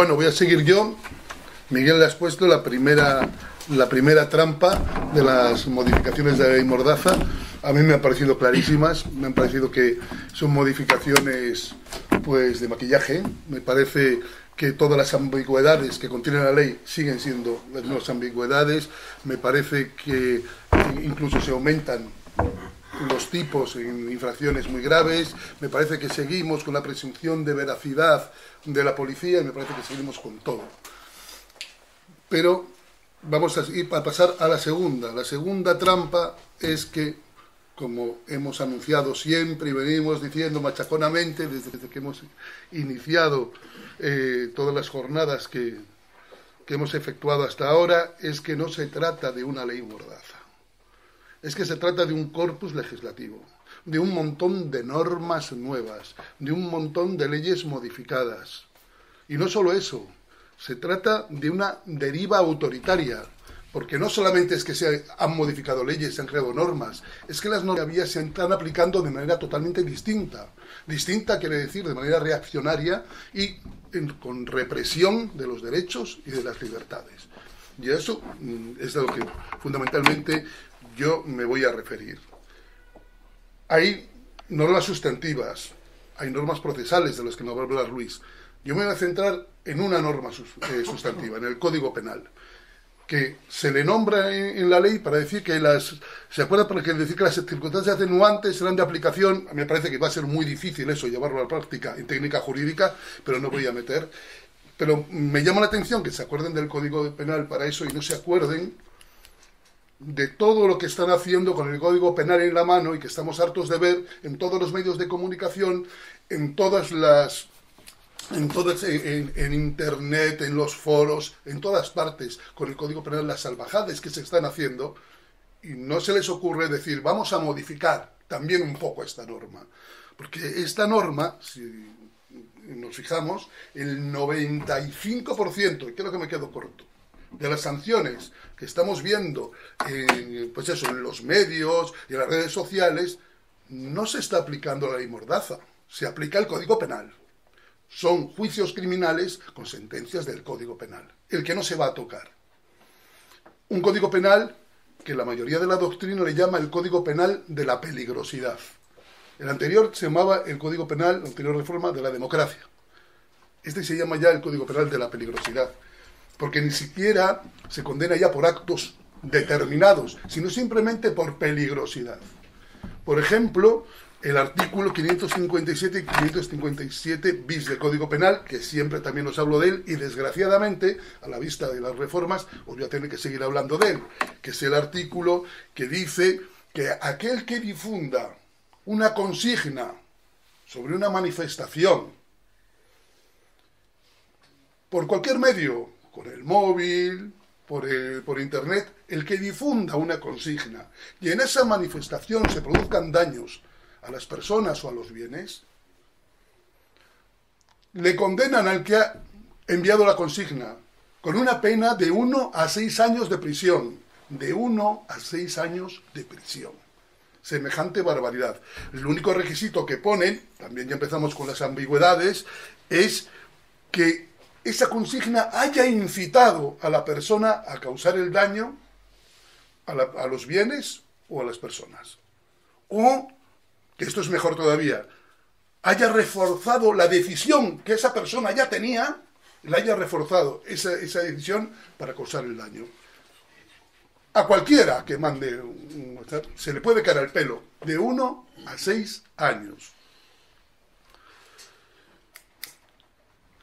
Bueno, voy a seguir yo. Miguel le has puesto la primera, la primera trampa de las modificaciones de la ley Mordaza. A mí me han parecido clarísimas, me han parecido que son modificaciones pues de maquillaje. Me parece que todas las ambigüedades que contiene la ley siguen siendo las mismas ambigüedades. Me parece que incluso se aumentan los tipos en infracciones muy graves. Me parece que seguimos con la presunción de veracidad de la policía y me parece que seguimos con todo. Pero vamos a, ir a pasar a la segunda. La segunda trampa es que, como hemos anunciado siempre y venimos diciendo machaconamente desde que hemos iniciado eh, todas las jornadas que, que hemos efectuado hasta ahora, es que no se trata de una ley mordaza. Es que se trata de un corpus legislativo de un montón de normas nuevas, de un montón de leyes modificadas. Y no solo eso, se trata de una deriva autoritaria, porque no solamente es que se han modificado leyes, se han creado normas, es que las normas se están aplicando de manera totalmente distinta. Distinta quiere decir de manera reaccionaria y con represión de los derechos y de las libertades. Y eso mm, es a lo que fundamentalmente yo me voy a referir. Hay normas sustantivas, hay normas procesales de las que nos va a hablar Luis. Yo me voy a centrar en una norma eh, sustantiva, en el Código Penal, que se le nombra en, la ley para decir que las... ¿Se acuerda para que decir que las circunstancias atenuantes serán de aplicación? A mí me parece que va a ser muy difícil eso, llevarlo a la práctica en técnica jurídica, pero no voy a meter. Pero me llama la atención que se acuerden del Código Penal para eso y no se acuerden de todo lo que están haciendo con el Código Penal en la mano y que estamos hartos de ver en todos los medios de comunicación, en todas las en, todas, en, internet, en los foros, en todas partes, con el Código Penal, las salvajadas que se están haciendo, y no se les ocurre decir, vamos a modificar también un poco esta norma. Porque esta norma, si nos fijamos, el 95%, y creo que me quedo corto, de las sanciones que estamos viendo en, pues eso, en los medios y en las redes sociales, no se está aplicando la ley Mordaza, se aplica el Código Penal. Son juicios criminales con sentencias del Código Penal, el que no se va a tocar. Un Código Penal que la mayoría de la doctrina le llama el Código Penal de la peligrosidad. El anterior se llamaba el Código Penal, la anterior reforma, de la democracia. Este se llama ya el Código Penal de la peligrosidad porque ni siquiera se condena ya por actos determinados, sino simplemente por peligrosidad. Por ejemplo, el artículo 557 y 557 bis del Código Penal, que siempre también os hablo de él, y desgraciadamente, a la vista de las reformas, os voy a tener que seguir hablando de él, que es el artículo que dice que aquel que difunda una consigna sobre una manifestación por cualquier medio, por el móvil, por, por Internet, el que difunda una consigna y en esa manifestación se produzcan daños a las personas o a los bienes, le condenan al que ha enviado la consigna con una pena de uno a seis años de prisión. De uno a seis años de prisión. Semejante barbaridad. El único requisito que ponen, también ya empezamos con las ambigüedades, es que esa consigna haya incitado a la persona a causar el daño a, los bienes o a las personas. O, que esto es mejor todavía, haya reforzado la decisión que esa persona ya tenía, la haya reforzado esa, esa decisión para causar el daño. A cualquiera que mande, se le puede caer el pelo de uno a seis años.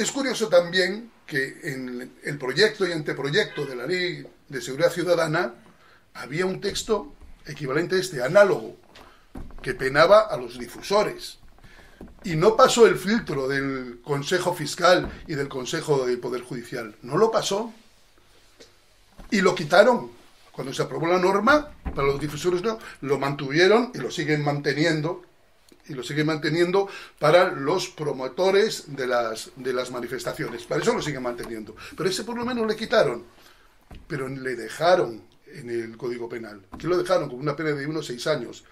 Es curioso también que en el proyecto y anteproyecto de la Ley de Seguridad Ciudadana había un texto equivalente a este, análogo, que penaba a los difusores. Y no pasó el filtro del Consejo Fiscal y del Consejo del Poder Judicial. No lo pasó. Y lo quitaron. Cuando se aprobó la norma, para los difusores no, lo mantuvieron y lo siguen manteniendo y lo sigue manteniendo para los promotores de las, de las manifestaciones. Para eso lo siguen manteniendo. Pero ese por lo menos le quitaron. Pero le dejaron en el Código Penal. Que lo dejaron con una pena de unos seis años.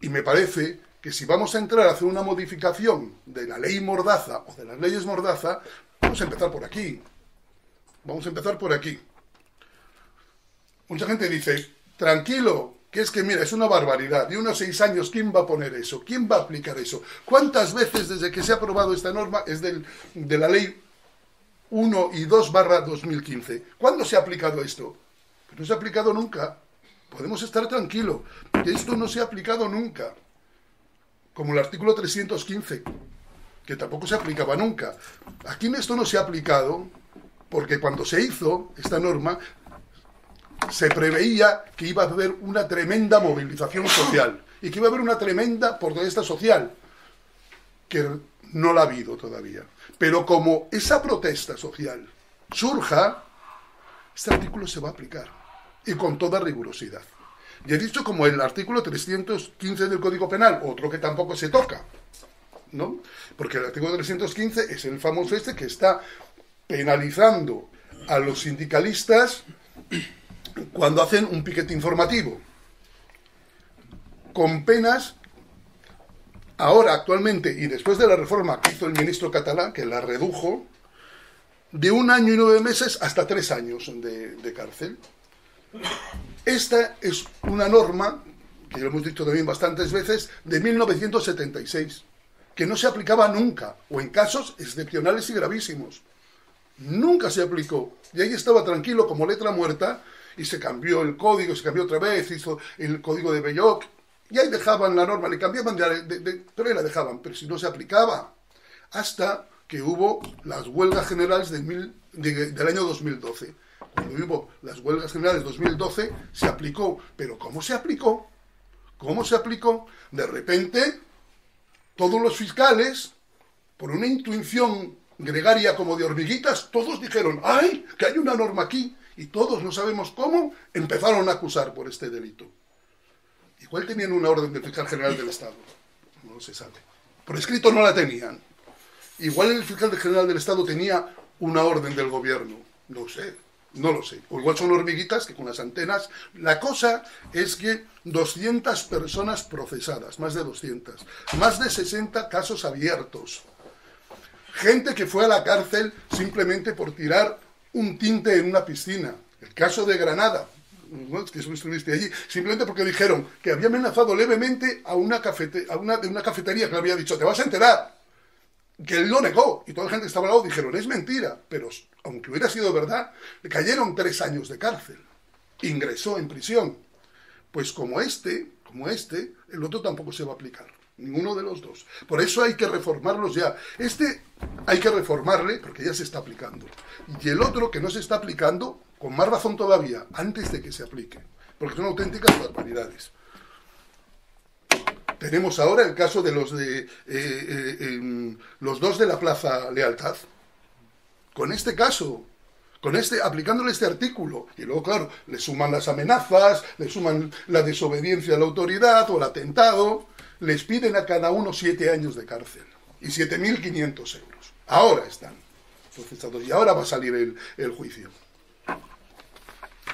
Y me parece que si vamos a entrar a hacer una modificación de la ley Mordaza o de las leyes Mordaza, vamos a empezar por aquí. Vamos a empezar por aquí. Mucha gente dice, tranquilo, que es que mira, es una barbaridad. De unos seis años, ¿quién va a poner eso? ¿Quién va a aplicar eso? ¿Cuántas veces desde que se ha aprobado esta norma es del, de la ley 1 y 2 barra 2015? ¿Cuándo se ha aplicado esto? Pues no se ha aplicado nunca. Podemos estar tranquilos, que esto no se ha aplicado nunca. Como el artículo 315, que tampoco se aplicaba nunca. Aquí esto no se ha aplicado porque cuando se hizo esta norma se preveía que iba a haber una tremenda movilización social y que iba a haber una tremenda protesta social, que no la ha habido todavía. Pero como esa protesta social surja, este artículo se va a aplicar y con toda rigurosidad. Y he dicho como el artículo 315 del Código Penal, otro que tampoco se toca, ¿no? Porque el artículo 315 es el famoso este que está penalizando a los sindicalistas cuando hacen un piquete informativo, con penas, ahora actualmente y después de la reforma que hizo el ministro catalán, que la redujo, de un año y nueve meses hasta tres años de, cárcel. Esta es una norma, que hemos dicho también bastantes veces, de 1976, que no se aplicaba nunca, o en casos excepcionales y gravísimos. Nunca se aplicó. Y ahí estaba tranquilo como letra muerta, y se cambió el código, se cambió otra vez, hizo el código de Belloc, y ahí dejaban la norma, le cambiaban, de, pero ahí la dejaban, pero si no se aplicaba, hasta que hubo las huelgas generales del, del año 2012. Cuando hubo las huelgas generales 2012, se aplicó, pero ¿cómo se aplicó? ¿Cómo se aplicó? De repente, todos los fiscales, por una intuición gregaria como de hormiguitas, todos dijeron, ¡ay, que hay una norma aquí! Y todos no sabemos cómo empezaron a acusar por este delito. Igual tenían una orden del fiscal general del Estado, no se sabe. Por escrito no la tenían. Igual el fiscal general del Estado tenía una orden del gobierno, no sé, no lo sé. O igual son hormiguitas que con las antenas. La cosa es que 200 personas procesadas, más de 200, más de 60 casos abiertos. Gente que fue a la cárcel simplemente por tirar un tinte en una piscina. El caso de Granada, que estuviste allí, simplemente porque dijeron que había amenazado levemente a una, cafete, a una de una cafetería que le había dicho, te vas a enterar. Que él lo negó y toda la gente que estaba al lado dijeron, es mentira, pero aunque hubiera sido verdad, le cayeron tres años de cárcel. Ingresó en prisión. Pues como este, como este, el otro tampoco se va a aplicar. Ninguno de los dos. Por eso hay que reformarlos ya. Este hay que reformarle porque ya se está aplicando. Y el otro que no se está aplicando, con más razón todavía, antes de que se aplique. Porque son auténticas barbaridades. Tenemos ahora el caso de los de eh, eh, los dos de la Plaza Lealtad. Con este caso, con este, aplicándole este artículo, y luego, claro, le suman las amenazas, le suman la desobediencia a la autoridad o el atentado, les piden a cada uno siete años de cárcel y 7.500 euros. Ahora están procesados y ahora va a salir el, juicio.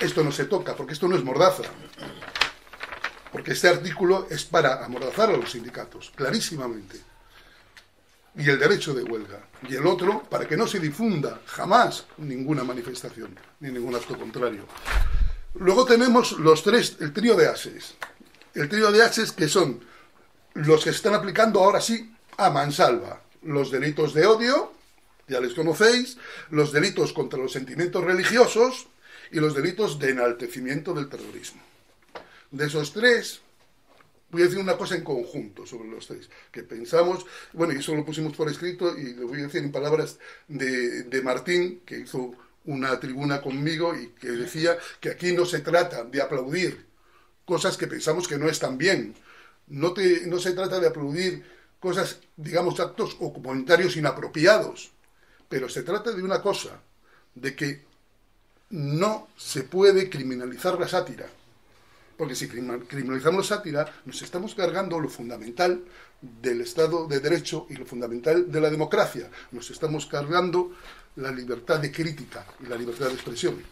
Esto no se toca porque esto no es mordaza. Porque este artículo es para amordazar a los sindicatos, clarísimamente. Y el derecho de huelga. Y el otro, para que no se difunda jamás ninguna manifestación, ni ningún acto contrario. Luego tenemos los tres, el trío de ases. El trío de ases que son los que están aplicando ahora sí a mansalva los delitos de odio, ya les conocéis, los delitos contra los sentimientos religiosos y los delitos de enaltecimiento del terrorismo. De esos tres, voy a decir una cosa en conjunto sobre los tres, que pensamos, bueno, y eso lo pusimos por escrito y lo voy a decir en palabras de, de Martín, que hizo una tribuna conmigo y que decía que aquí no se trata de aplaudir cosas que pensamos que no están bien, no, te, no se trata de aplaudir cosas, digamos, actos o comentarios inapropiados, pero se trata de una cosa, de que no se puede criminalizar la sátira. Porque si criminalizamos la sátira, nos estamos cargando lo fundamental del Estado de Derecho y lo fundamental de la democracia. Nos estamos cargando la libertad de crítica y la libertad de expresión.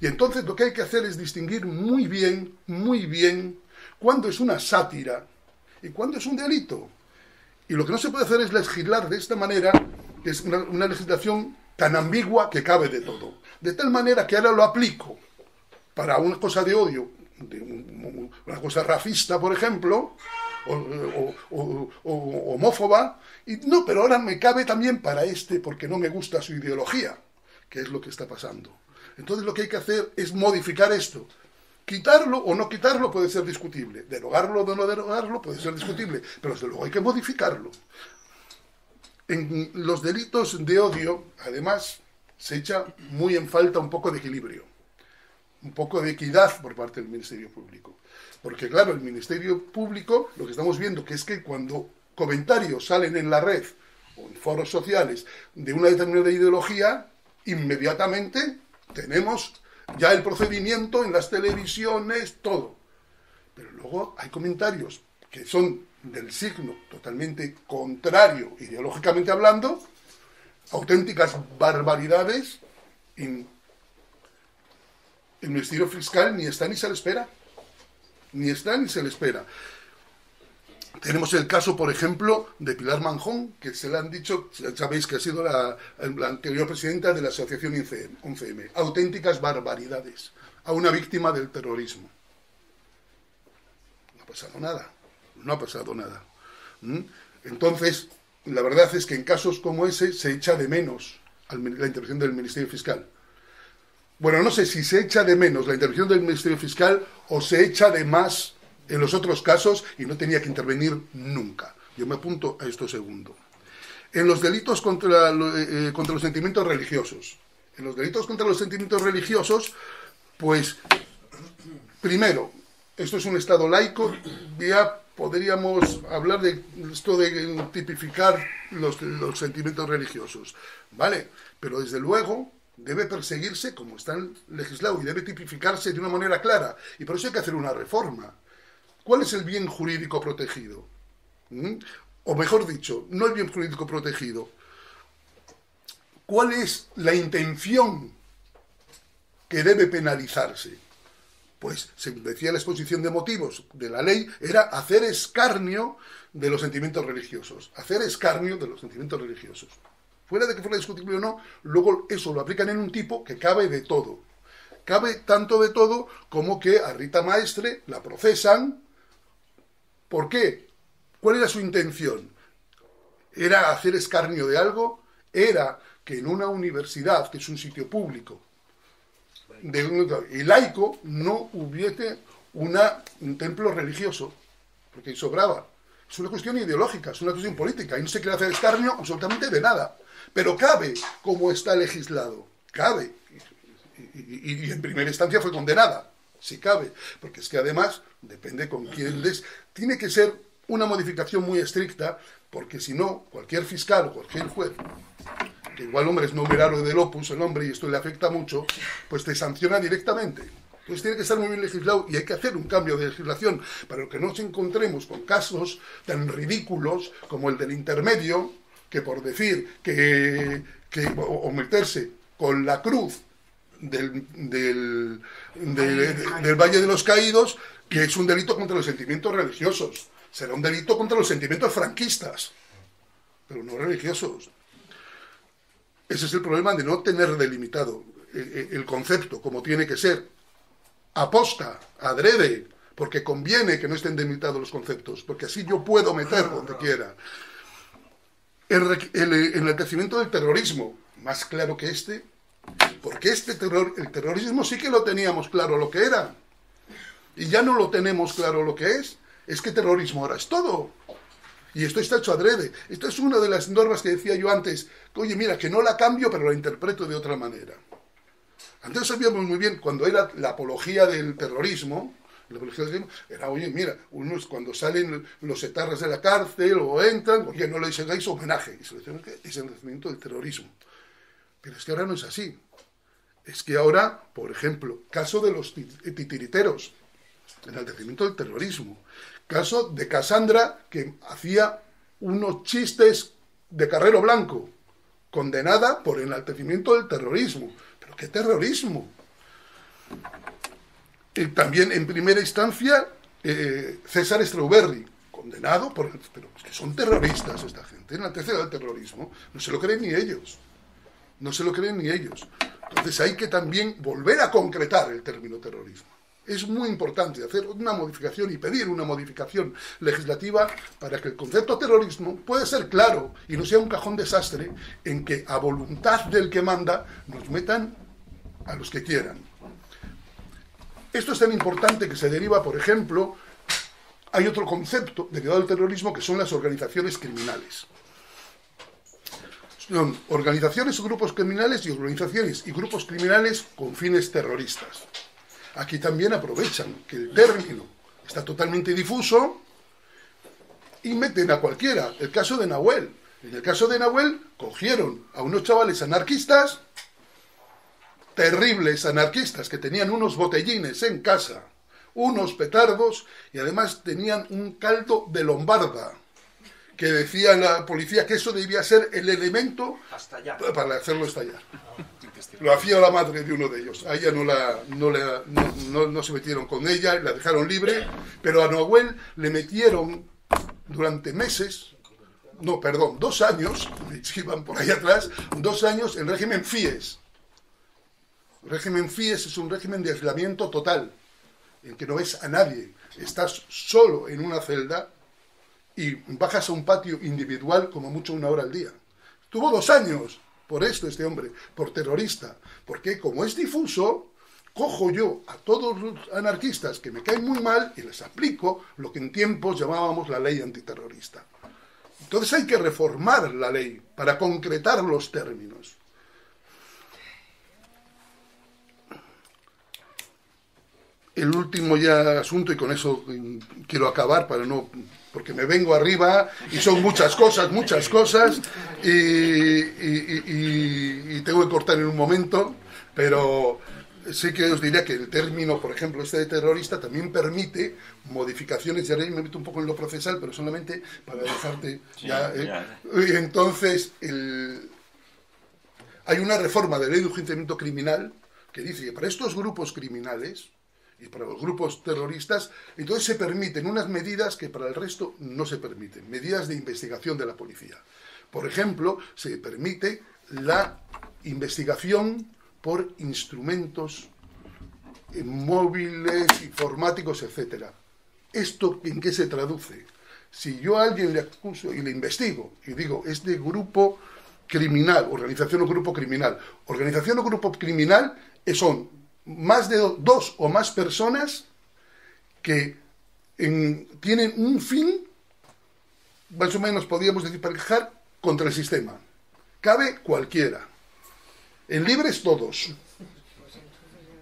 Y entonces lo que hay que hacer es distinguir muy bien, muy bien, cuándo es una sátira y cuándo es un delito. Y lo que no se puede hacer es legislar de esta manera, que es una, legislación tan ambigua que cabe de todo. De tal manera que ahora lo aplico para una cosa de odio, de una cosa racista, por ejemplo, o, homófoba, y no, pero ahora me cabe también para este porque no me gusta su ideología, que es lo que está pasando. Entonces lo que hay que hacer es modificar esto. Quitarlo o no quitarlo puede ser discutible. Derogarlo o no derogarlo puede ser discutible. Pero desde luego hay que modificarlo. En los delitos de odio, además, se echa muy en falta un poco de equilibrio, un poco de equidad por parte del Ministerio Público. Porque claro, el Ministerio Público, lo que estamos viendo que es que cuando comentarios salen en la red o en foros sociales de una determinada ideología, inmediatamente tenemos ya el procedimiento en las televisiones, todo. Pero luego hay comentarios que son del signo totalmente contrario, ideológicamente hablando, auténticas barbaridades, y el Ministerio Fiscal ni está ni se le espera. Ni está ni se le espera. Tenemos el caso, por ejemplo, de Pilar Manjón, que se le han dicho, sabéis que ha sido la, anterior presidenta de la asociación 11M. Auténticas barbaridades a una víctima del terrorismo. No ha pasado nada. No ha pasado nada. ¿Mm? Entonces, la verdad es que en casos como ese se echa de menos la intervención del Ministerio Fiscal. Bueno, no sé si se echa de menos la intervención del Ministerio Fiscal o se echa de más en los otros casos y no tenía que intervenir nunca. Yo me apunto a esto segundo. En los delitos contra, eh, eh, contra los sentimientos religiosos. En los delitos contra los sentimientos religiosos, pues, primero, esto es un Estado laico, ya podríamos hablar de esto de tipificar los, los sentimientos religiosos, ¿vale? Pero desde luego debe perseguirse como está legislado y debe tipificarse de una manera clara. Y por eso hay que hacer una reforma. ¿Cuál es el bien jurídico protegido? ¿Mm? O mejor dicho, no el bien jurídico protegido. ¿Cuál es la intención que debe penalizarse? Pues, se decía la exposición de motivos de la ley, era hacer escarnio de los sentimientos religiosos. Hacer escarnio de los sentimientos religiosos. Fuera de que fuera discutible o no, luego eso lo aplican en un tipo que cabe de todo. Cabe tanto de todo como que a Rita Maestre la procesan ¿Por qué? ¿Cuál era su intención? ¿Era hacer escarnio de algo? Era que en una universidad, que es un sitio público de y laico, no hubiese una, un templo religioso, porque sobraba. Es una cuestión ideológica, es una cuestión política, y no se quiere hacer escarnio absolutamente de nada. Pero cabe como está legislado, cabe. Y en primera instancia fue condenada si cabe, porque es que además depende con quién les... Tiene que ser una modificación muy estricta, porque si no, cualquier fiscal o cualquier juez, que igual hombre es numerario del opus, el hombre, y esto le afecta mucho, pues te sanciona directamente. Entonces tiene que estar muy bien legislado y hay que hacer un cambio de legislación para que no nos encontremos con casos tan ridículos como el del intermedio, que por decir que, que o meterse con la cruz del, del, del, Valle de los Caídos, que es un delito contra los sentimientos religiosos. Será un delito contra los sentimientos franquistas, pero no religiosos. Ese es el problema de no tener delimitado el, concepto como tiene que ser. Aposta, adrede, porque conviene que no estén delimitados los conceptos, porque así yo puedo meter donde quiera. El, el, el crecimiento del terrorismo, más claro que este, porque este terror, el terrorismo sí que lo teníamos claro lo que era. Y ya no lo tenemos claro lo que es. Es que terrorismo ahora es todo. Y esto está hecho adrede. Esto es una de las normas que decía yo antes. oye, mira, que no la cambio, pero la interpreto de otra manera. Antes sabíamos muy bien, cuando era la apología del terrorismo, la apología del terrorismo era, oye, mira, unos cuando salen los etarras de la cárcel o entran, oye, no le hagáis homenaje. Y se dice, es el nacimiento del terrorismo. Pero es que ahora no es así. Es que ahora, por ejemplo, caso de los titiriteros, enaltecimiento del terrorismo, caso de Cassandra, que hacía unos chistes de Carrero Blanco, condenada por enaltecimiento del terrorismo. ¿Pero qué terrorismo? Y también, en primera instancia, eh, César Strawberry, condenado por... Pero que son terroristas esta gente, enaltecen del terrorismo. No se lo creen ni ellos. No se lo creen ni ellos. Entonces hay que también volver a concretar el término terrorismo. Es muy importante hacer una modificación y pedir una modificación legislativa para que el concepto terrorismo pueda ser claro y no sea un cajón desastre en que a voluntad del que manda nos metan a los que quieran. Esto es tan importante que se deriva, por ejemplo, hay otro concepto derivado del terrorismo que son las organizaciones criminales. Son organizaciones o grupos criminales y organizaciones y grupos criminales con fines terroristas. Aquí también aprovechan que el término está totalmente difuso y meten a cualquiera. El caso de Nahuel. En el caso de Nahuel, cogieron a unos chavales anarquistas, terribles anarquistas, que tenían unos botellines en casa, unos petardos y además tenían un caldo de lombarda que decía la policía que eso debía ser el elemento para hacerlo estallar. Lo hacía la madre de uno de ellos. A ella no, la, no, no, se metieron con ella, la dejaron libre, pero a Noel le metieron durante meses, no, perdón, dos años, iban por ahí atrás, dos años en régimen FIES. El régimen FIES es un régimen de aislamiento total, en que no ves a nadie, estás solo en una celda y bajas a un patio individual como mucho una hora al día. Tuvo dos años por esto este hombre, por terrorista, porque como es difuso, cojo yo a todos los anarquistas que me caen muy mal y les aplico lo que en tiempos llamábamos la ley antiterrorista. Entonces hay que reformar la ley para concretar los términos. El último ya asunto, y con eso quiero acabar para no porque me vengo arriba y son muchas cosas, muchas cosas, y, tengo que cortar en un momento, pero sí que os diría que el término, por ejemplo, este de terrorista, también permite modificaciones, y ahora me meto un poco en lo procesal, pero solamente para dejarte ya. ¿eh? Entonces, hay una reforma de ley de enjuiciamiento criminal que dice que para estos grupos criminales, y para los grupos terroristas, entonces se permiten unas medidas que para el resto no se permiten, medidas de investigación de la policía. Por ejemplo, se permite la investigación por instrumentos móviles, informáticos, etc. ¿Esto en qué se traduce? Si yo a alguien le acuso y le investigo y digo, es de grupo criminal, organización o grupo criminal, organización o grupo criminal son más de dos o más personas que tienen un fin, más o menos podríamos decir, para quejar contra el sistema. Cabe cualquiera. En libres todos.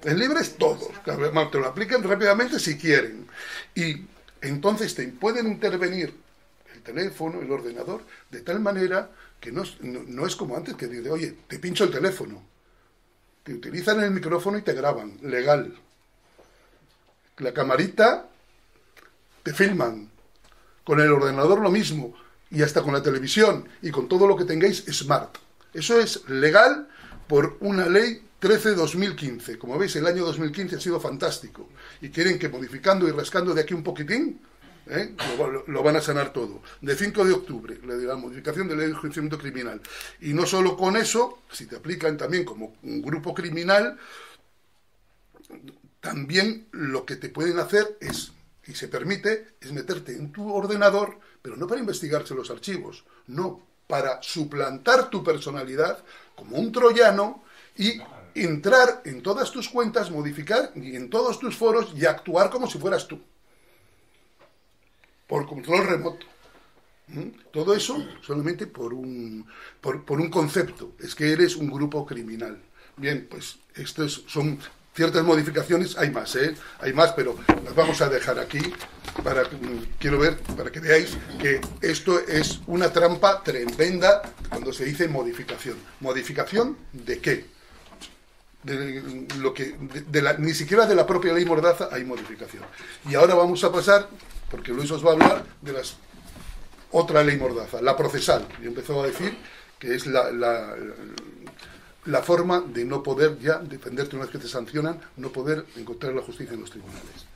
En libres todos. Te lo aplican rápidamente si quieren. Y entonces te pueden intervenir el teléfono, el ordenador, de tal manera que no, no es como antes que dice, oye, te pincho el teléfono te utilizan el micrófono y te graban, legal. La camarita te filman. Con el ordenador lo mismo. Y hasta con la televisión y con todo lo que tengáis smart. Eso es legal por una ley 13-2015. Como veis, el año 2015 ha sido fantástico. Y quieren que modificando y rascando de aquí un poquitín, ¿eh? Lo, van a sanar todo. De 5 de octubre, la modificación de ley de enjuiciamiento criminal. Y no solo con eso, si te aplican también como un grupo criminal, también lo que te pueden hacer es, y se permite, es meterte en tu ordenador, pero no para investigarse los archivos, no, para suplantar tu personalidad como un troyano y entrar en todas tus cuentas, modificar y en todos tus foros y actuar como si fueras tú por control remoto. ¿Mm? Todo eso solamente por un, por, un concepto, es que eres un grupo criminal. Bien, pues estas son ciertas modificaciones, hay más, ¿eh? Hay más, pero las vamos a dejar aquí para quiero ver, para que veáis que esto es una trampa tremenda cuando se dice modificación. ¿Modificación de qué? De lo que, la, ni siquiera de la propia ley Mordaza hay modificación. Y ahora vamos a pasar porque Luis os va a hablar de las otra ley mordaza, la procesal. Y empezó a decir que es la, la, forma de no poder ya defenderte una vez que te sancionan, no poder encontrar la justicia en los tribunales.